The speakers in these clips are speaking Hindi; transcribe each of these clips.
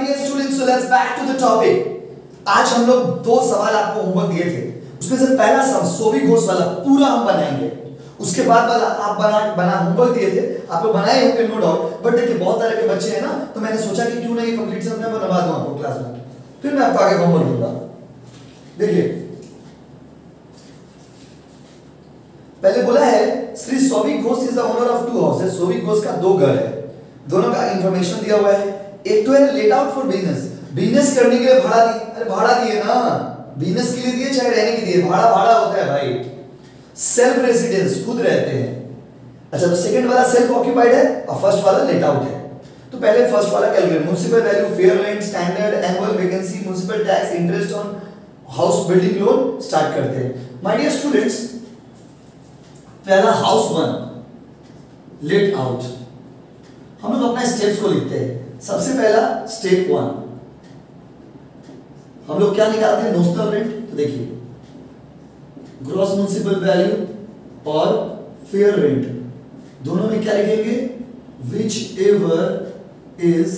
dear students, so let's back to the topic. आज हम लोग दो सवाल आपको होमवर्क दिए थे। उसमें से पहला सम सोवी घोष वाला पूरा हम बनाएँगे। उसके बाद वाला आप बना बना होमवर्क दिए थे। आप लोग बनाए होंगे नो डाउट बट देखिए बहुत तरह के बच्चे हैं ना तो मैंने सोचा कि क्यों नहीं कंप्लीट सम मैं बनवा दूँ आपको क्लास में। फिर मैं आपको आगे होमवर्क दूँगा। देखिए। पहले बोला है Shri Sovi Ghosh is the owner of two houses Sovi Ghosh का दो घर है। दोनों का इंफॉर्मेशन दिया हुआ है। एक तो है let out for business business करने के लिए भाड़ा दिए अरे भाड़ा दिए ना। बिज़नेस के लिए दिए, चाहे रहने के लिए भाड़ा भाड़ा होता है भाई। सेल्फ रेसिडेंस खुद रहते हैं। अच्छा तो सेकंड वाला सेल्फ ऑक्यूपाइड है और फ़र्स्ट वाला लेट आउट है। तो पहले फ़र्स्ट वाला calculate municipal value fair rent standard annual vacancy municipal tax interest on house building loan start करते हैं। माय डियर स्टूडेंट्स पहला हाउस वन लेट आउट हम लोग अपना स्टेप्स को लिखते हैं। सबसे पहला स्टेप वन हम लोग क्या निकालते हैं? नोशनल रेंट तो देखिए। ग्रॉस म्युनिसिपल वैल्यू और फेयर रेंट दोनों में क्या लिखेंगे? विच एवर इज़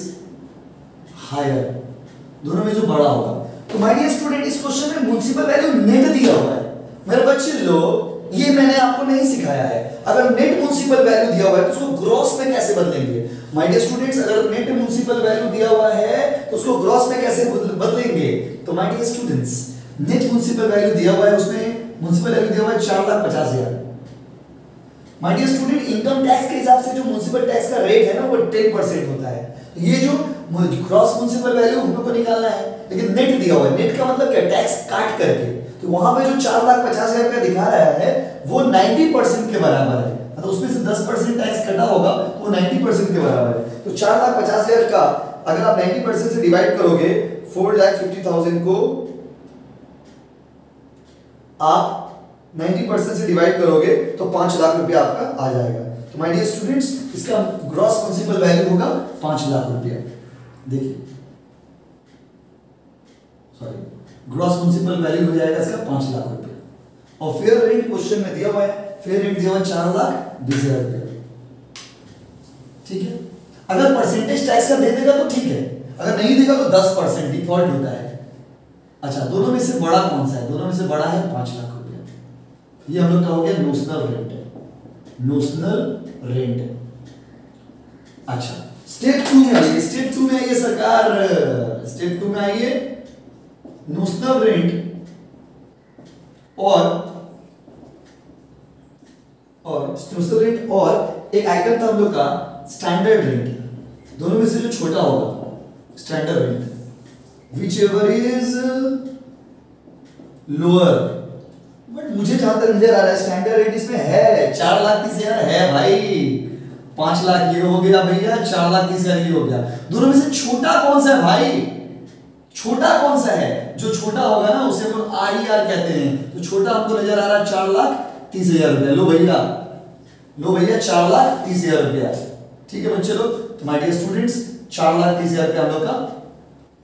हायर दोनों में जो बड़ा होगा। तो माय डियर स्टूडेंट इस क्वेश्चन में म्युनिसिपल वैल्यू नेट दिया हुआ है। मेरे बच्चे लोग, ये मैंने आपको नहीं सिखाया है। अगर नेट म्युनिसिपल वैल्यू दिया हुआ है तो उसको ग्रॉस में कैसे बदलेंगे? माय डियर स्टूडेंट्स अगर नेट म्युनिसिपल वैल्यू दिया हुआ है तो उसको ग्रॉस में कैसे बदलेंगे? तो my dear students net municipal value दिया हुआ है उसमें म्युनिसिपल वैल्यू दिया हुआ है चार लाख पचास हज़ार। My dear student income tax के हिसाब से जो म्युनिसिपल टैक्स का रेट है ना, वो टेन परसेंट होता है। ये जो क्रॉस म्युनिसिपल वैल्यू हम लोग को निकालना है। लेकिन नेट दिया हुआ है। नेट का मतलब क्या? टैक्स काट करके। तो वहाँ पे जो चार लाख पचास हज़ार रुपया दिखा रहा है, वो नाइन्टी परसेंट के बराबर है। उसमें से दस परसेंट टैक्स कटा होगा तो वो नाइन्टी परसेंट के बराबर है। तो चार लाख पचास हज़ार का अगर आप नाइन्टी परसेंट से डिवाइड करोगे फोर लाख फिफ्टी थाउज़ेंड को आप 90 परसेंट से डिवाइड करोगे तो पाँच लाख रुपया आपका आ जाएगा। तो माय डियर स्टूडेंट्स इसका ग्रॉस म्युनिसिपल वैल्यू होगा पाँच लाख रुपया। देखिए। सॉरी ग्रॉस म्युनिसिपल वैल्यू हो जाएगा इसका पाँच लाख रुपया। और फेयर रेंट क्वेश्चन में दिया हुआ है। फेयर रेंट दिया चार लाख बीस हज़ार रुपया। ठीक है? अगर परसेंटेज टैक्स का दे देगा तो ठीक है। अगर नहीं देगा तो दस परसेंट डिफ़ॉल्ट होता है। अच्छा दोनों में से बड़ा कौन सा है? दोनों में से बड़ा है पाँच लाख रुपया। ये हम लोग का हो गया नोशनल रेंट नोशनल रेंट अच्छा स्टेप टू में आइए। स्टेप टू में आइए सरकार। स्टेप टू में आइए। नोशनल रेंट और और नोशनल रेंट और एक आइटम था हम लोग का स्टैंडर्ड रेट दोनों में से जो छोटा होगा standard rent whichever is, lower. But मुझे जहाँ तक नज़र आ रहा है स्टैंडर्ड रेट इसमें है। चार लाख तीस हज़ार है भाई। पाँच लाख ये हो गया भैया, चार लाख तीस हज़ार ये हो गया। दोनों में से छोटा कौन सा है भाई? छोटा कौन सा है? जो छोटा होगा ना, उसे हम लोग आर आर कहते हैं। तो छोटा हमको नज़र आ रहा है चार लाख तीस हज़ार रुपया। लो भैया लो भैया, चार लाख तीस हज़ार रुपया। ठीक है बच्चे लोग तो माय डियर स्टूडेंट्स चार लाख तीस हज़ार रुपया हम लोग का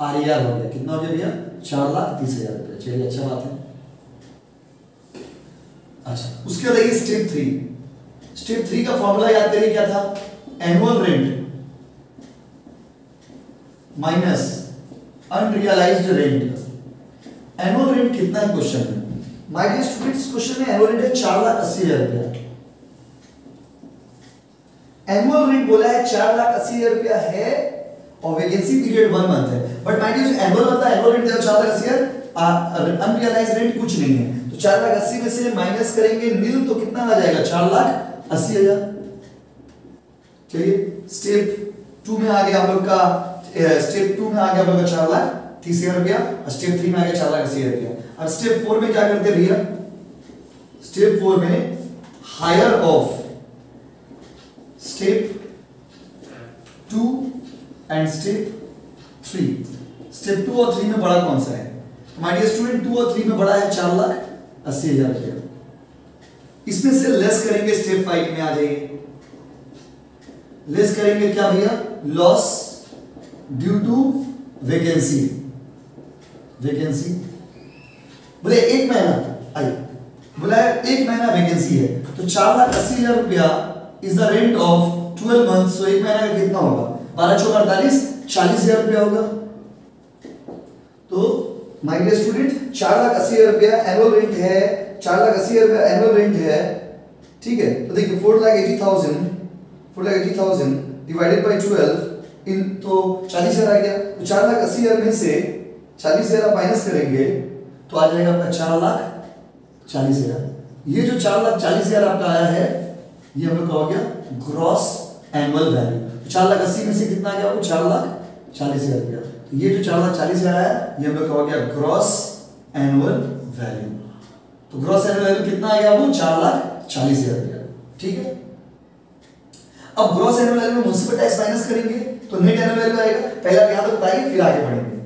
आर ई आर हो गया। कितना हो गया भैया? चार लाख तीस हज़ार रुपया। चलिए अच्छा बात है। अच्छा उसके बाद स्टेप थ्री स्टेप थ्री का फॉर्मूला याद करिए, क्या था? Annual rent minus unrealised rent annual rent कितना है क्वेश्चन में? माय डियर स्टूडेंट्स क्वेश्चन में एनुअल रेंट है चार लाख अस्सी हज़ार रुपया एनुअल रेंट बोला है चार लाख अस्सी हज़ार रुपया है और वैकेंसी पीरियड वन मंथ है। बट माय डियर एनुअल मतलब एनुअल रेंट चार लाख अस्सी हज़ार अनरियलाइज रेंट कुछ नहीं है तो चार लाख अस्सी में से माइनस करेंगे नील तो कितना आ जाएगा? चार लाख अस्सी हज़ार। चलिए स्टेप टू में आ गया हम लोग का स्टेप टू में आ गया हम लोग का चार लाख तीस हज़ार रुपया स्टेप थ्री में आ गया चार लाख अस्सी हज़ार रुपया। और स्टेप फोर में क्या करते भैया? स्टेप फोर में higher of step two and step three step two और थ्री में बड़ा कौन सा है? डियर स्टूडेंट टू और थ्री में बड़ा है चार लाख अस्सी हज़ार रुपया। इसमें से लेस करेंगे स्टेप फाइव में आ जाइए। लेस करेंगे क्या भैया? Loss due to vacancy vacancy बोले, एक महीना, आई। बोला, एक महीना वैकेंसी है। तो चार लाख अस्सी हज़ार रुपया is the rent of twelve month so एक महीना का कितना होगा? बारह चौक अड़तालीस, चालीस हज़ार रुपया होगा। तो माय डियर स्टूडेंट चार लाख अस्सी हज़ार रुपया एनुअल रेंट है, चार लाख अस्सी हज़ार रुपया एनुअल रेंट है, ठीक है? तो देखिए four lakh eighty thousand four lakh eighty thousand divided by twelve इन तो चालीस हज़ार आ गया। तो चार लाख अस्सी हज़ार में से चालीस हज़ार माइनस करेंगे तो आ जाएगा आपका चार लाख चालीस हज़ार। ये जो चार लाख चालीस हज़ार आपका आया है, ये हम लोग का हो गया ग्रॉस एनुअल वैल्यू तो चार लाख अस्सी में से कितना आ गया आपको चार लाख चालीस हज़ार रुपया। तो ये जो चार लाख चालीस हज़ार आया, ये हम लोग का हो गया ग्रॉस एनुअल वैल्यू तो ग्रॉस एनुअल वैल्यू कितना आ गया आपको चार लाख चालीस हज़ार रुपया। ठीक है? अब ग्रॉस एनुअल वैल्यू में म्युनिसिपल टैक्स माइनस करेंगे तो नेट एनुअल वैल्यू आएगा। पहले आप तक बताइए, फिर आगे बढ़ेंगे।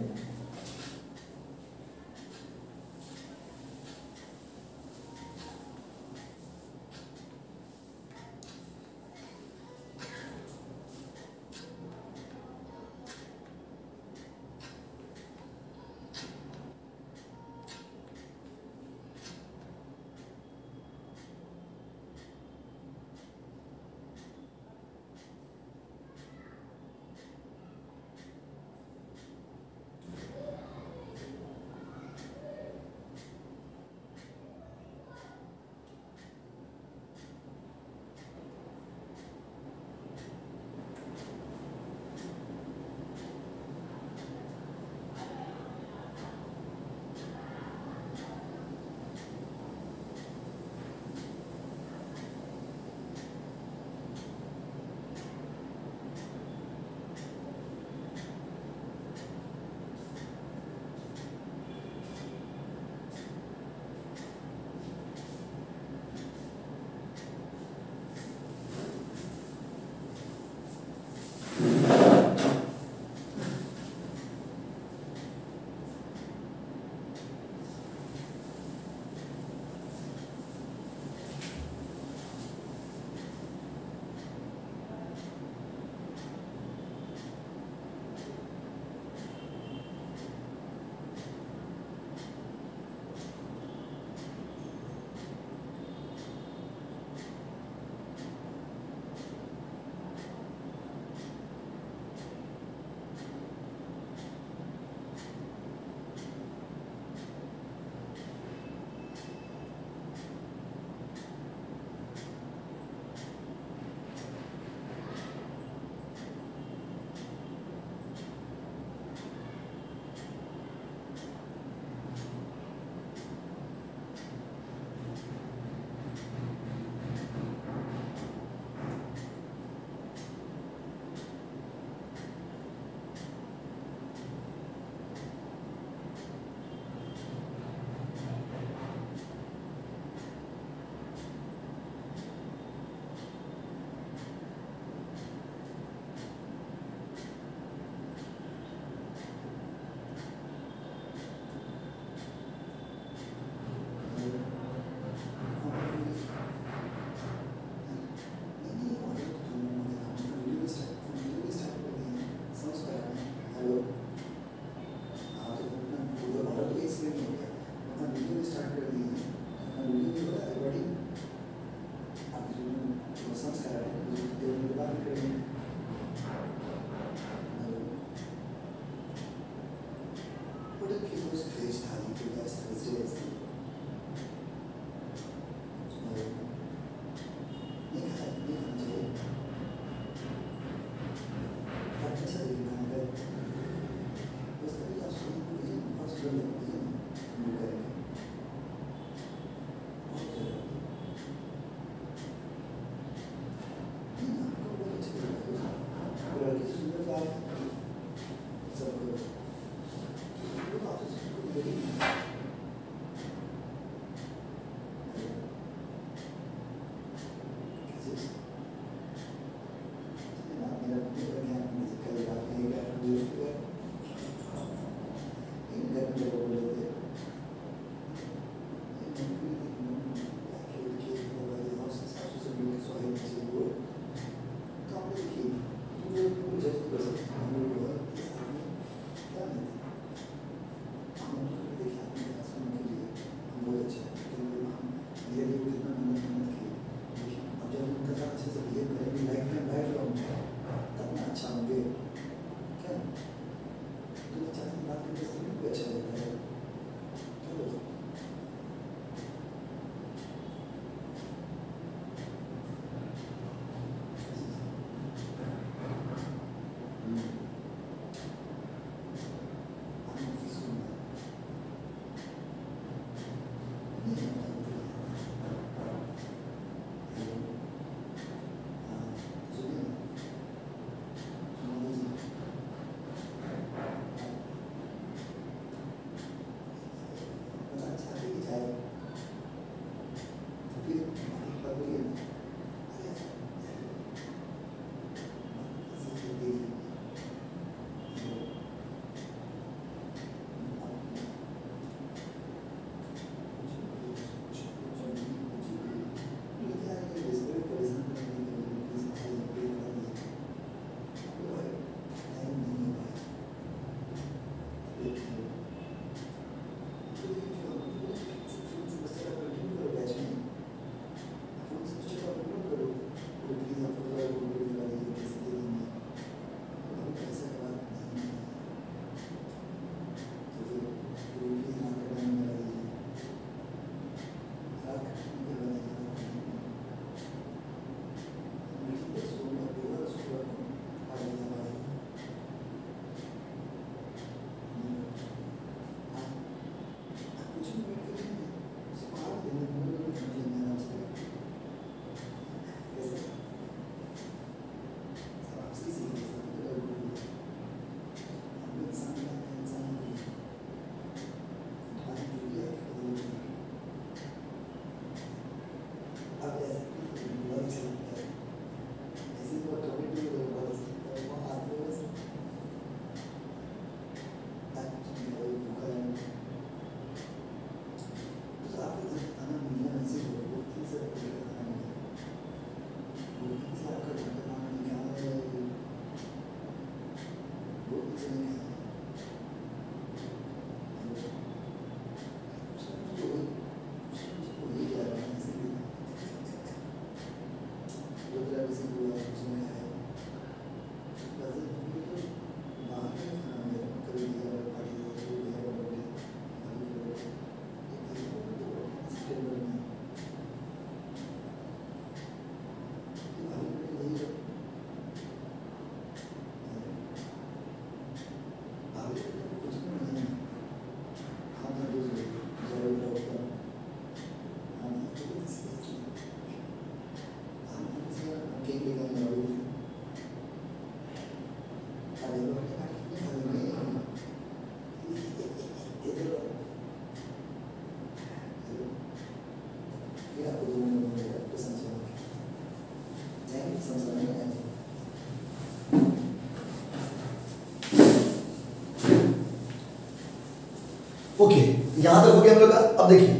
यहाँ तक हो गया हम लोग अब देखिए।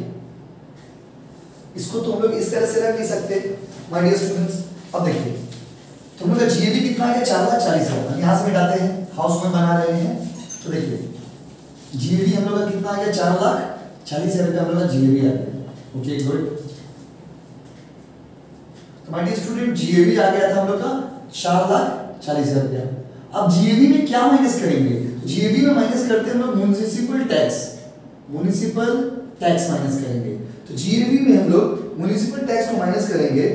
इसको तो हम लोग इस तरह से रख नहीं सकते माय डियर स्टूडेंट्स अब देखिए। तो हम लोग का जीएबी कितना गया चार लाख चालीस हज़ार। यहाँ से मिटाते हैं हाउस में बना रहे हैं। तो देखिए जीएबी हम लोग का कितना आ गया? चार लाख चालीस हज़ार रुपया हम लोग का जीएबी आ गया। ओके गुड तो माय डियर स्टूडेंट जीएबी आ गया था हम लोग का चार लाख चालीस हज़ार रुपया। अब जीएबी में क्या माइनस करेंगे? जीएबी में माइनस करते हैं हम लोग municipal tax municipal tax minus करेंगे। तो जीएबी में हम लोग म्यूनिसिपल टैक्स को माइनस करेंगे,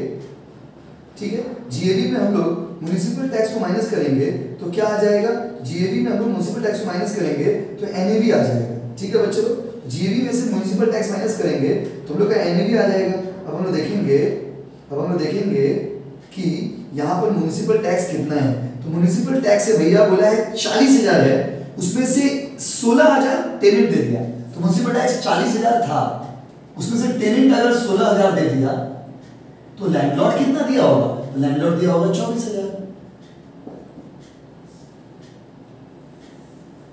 ठीक है? जीएबी में हम लोग म्यूनिसिपल टैक्स को माइनस करेंगे तो क्या आ जाएगा? जीएबी में हम लोग म्यूनिसिपल टैक्स को माइनस करेंगे तो एनएवी आ जाएगा। ठीक है बच्चों? जीएबी में से म्यूनिसिपल टैक्स माइनस करेंगे तो हम लोग का एनएवी आ जाएगा। अब हम लोग देखेंगे, अब हम लोग देखेंगे कि यहाँ पर म्यूनिसिपल टैक्स कितना है। तो म्यूनिसिपल टैक्स है भैया बोला है, चालीस हज़ार है। उसमें से सोलह हज़ार टेनेंट दे दिया। तो म्यूनिसिपल टैक्स चालीस हज़ार था। उसमें से टेनेंट अगर सोलह हज़ार दे दिया। तो लैंडलॉर्ड कितना दिया होगा? तो लैंडलॉर्ड दिया होगा चौबीस हज़ार।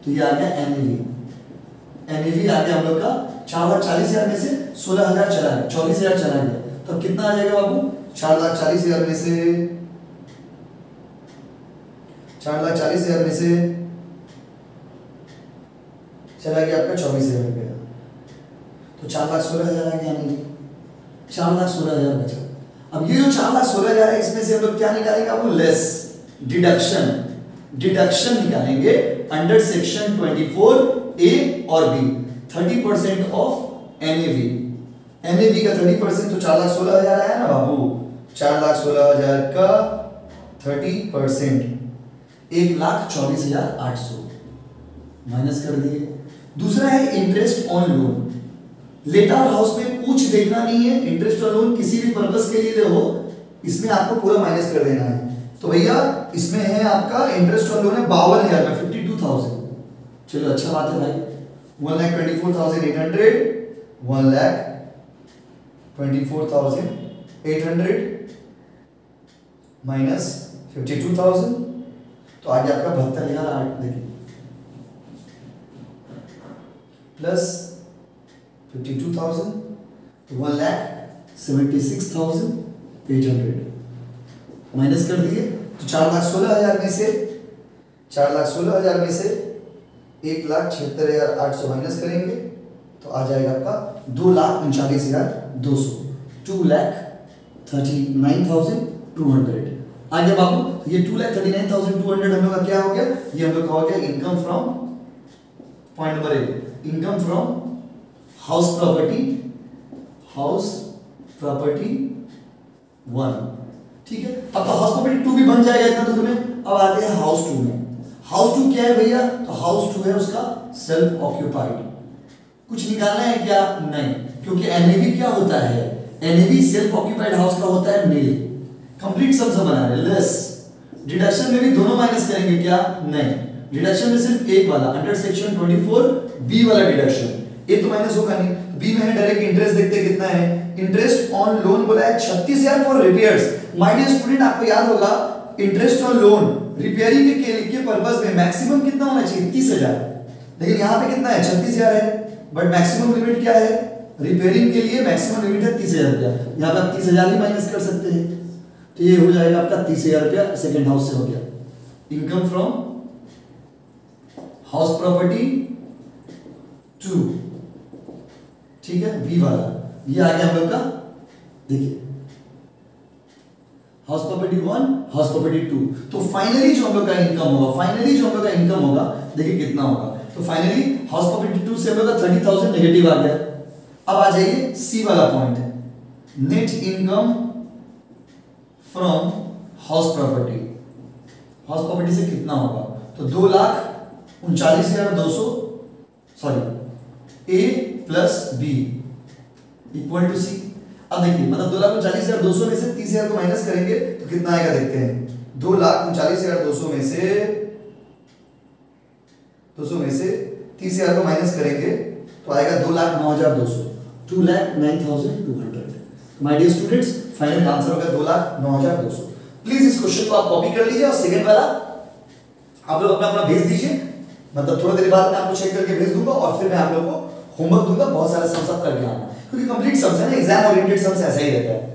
तो ये आ गया एनएवी एनएवी आ गया हम लोग का चार लाख चालीस हज़ार में से सोलह हज़ार चला गया चौबीस हज़ार चला गया। तो कितना आ जाएगा बाबू? चार लाख चालीस हज़ार में से चार लाख चालीस हज़ार में से चला गया, आपका चौबीस हज़ार रुपया। तो चार लाख सोलह हज़ार आ गया नहीं चार लाख सोलह हज़ार बचा। अब ये जो चार लाख सोलह हज़ार है, इसमें से हम लोग क्या निकालेंगे? आपको लेस डिडक्शन डिडक्शन निकालेंगे अंडर सेक्शन 24 ए और B 30 percent of NAV NAV का 30 परसेंट तो चार लाख सोलह हज़ार आया ना बाबू? चार लाख सोलह हज़ार का 30 परसेंट एक लाख चौबीस हज़ार आठ सौ। माइनस कर दिए। दूसरा है interest on loan latter house में कुछ देखना नहीं है इंटरेस्ट ऑन लोन किसी भी पर्पस के लिए हो, इसमें आपको पूरा माइनस कर देना है. तो भैया, इसमें है आपका इंटरेस्ट ऑन लोन है बावन हज़ार में फिफ्टी टू थाउज़ेंड चलो अच्छा बात है भाई. One lakh twenty four thousand eight hundred one lakh twenty four thousand eight hundred minus fifty two thousand तो आगे आपका बहत्तर हज़ार आठ, देखिए. Plus fifty two thousand one lakh seventy six thousand eight hundred minus कर दिए तो चार लाख सोलह हज़ार में से, चार लाख सोलह हज़ार में से एक लाख छिहत्तर हज़ार आठ सौ माइनस करेंगे तो आ जाएगा आपका दो लाख उनचालीस हज़ार दो सौ। Two lakh thirty nine thousand two hundred आगे बाबू, ये two lakh thirty nine thousand two hundred हम लोग का क्या हो गया? ये हम लोग का हो गया income from point number eight income from house property house property one ठीक है? अब तो हाउस प्रॉपर्टी टू भी बन जाएगा इतना तो तुम्हें। अब आते हैं हाउस टू में। हाउस टू क्या है भैया? तो हाउस टू है उसका सेल्फ ऑक्यूपाइड कुछ निकालना है क्या? नहीं। क्योंकि एनएवी क्या होता है? एनएवी सेल्फ ऑक्यूपाइड हाउस का होता है नील कंप्लीट सम से बना रहे लेस डिडक्शन में भी दोनों माइनस करेंगे क्या? नहीं। डिडक्शन में सिर्फ़ एक वाला अंडर सेक्शन 24 बी वाला डिडक्शन ए तो माइनस होगा नहीं. बी में है डायरेक्ट इंटरेस्ट देखते कितना है. इंटरेस्ट ऑन लोन बोला है छत्तीस हज़ार for repairs my dear student आपको याद होगा इंटरेस्ट ऑन लोन रिपेयरिंग के, के, पर्पस में मैक्सिमम कितना होना चाहिए? तीस हज़ार. लेकिन यहाँ पे कितना है? छत्तीस हज़ार है. बट मैक्सिमम लिमिट क्या है? रिपेयरिंग के लिए मैक्सिमम लिमिट है तीस हज़ार रुपया. यहाँ पे आप तीस हज़ार ही माइनस कर सकते हैं. तो ये हो जाएगा आपका तीस हज़ार रुपया सेकेंड हाउस से हो गया. Income from house property two. ठीक है? बी वाला। ये आ गया हम लोग का देखिए। House property one house property two तो फाइनली जो हम लोग का इनकम होगा फाइनली जो हम लोग का इनकम होगा, देखिए कितना होगा। तो फाइनली हाउस प्रॉपर्टी टू से हम लोग का थर्टी थाउज़ेंड नेगेटिव आ गया। अब आ जाइए सी वाला point net income from house property house property से कितना होगा? तो दो लाख उनचालीस हज़ार दो सौ sorry A plus B equal to C अब देखिए मतलब दो लाख उनचालीस हज़ार दो सौ में से तीस हज़ार को माइनस करेंगे तो कितना आएगा देखते हैं। दो लाख उनचालीस हज़ार दो सौ में से, दो सौ में से तीस हज़ार को माइनस करेंगे तो आएगा दो लाख नौ हज़ार दो सौ। Two lakh nine thousand two hundred my dear students final answer होगा दो लाख नौ हज़ार दो सौ। प्लीज़ इस क्वेश्चन को आप कॉपी कर लीजिए और सेकंड वाला आप लोग अपना अपना भेज दीजिए। मतलब थोड़ी देर बाद मैं आपको चेक करके भेज दूँगा और फिर मैं आप लोग को होमवर्क दूँगा, बहुत सारा सम्स आप करके आना क्योंकि कंप्लीट सम्स है ना एग्ज़ाम ओरिएंटेड सम्स ऐसा ही रहता है।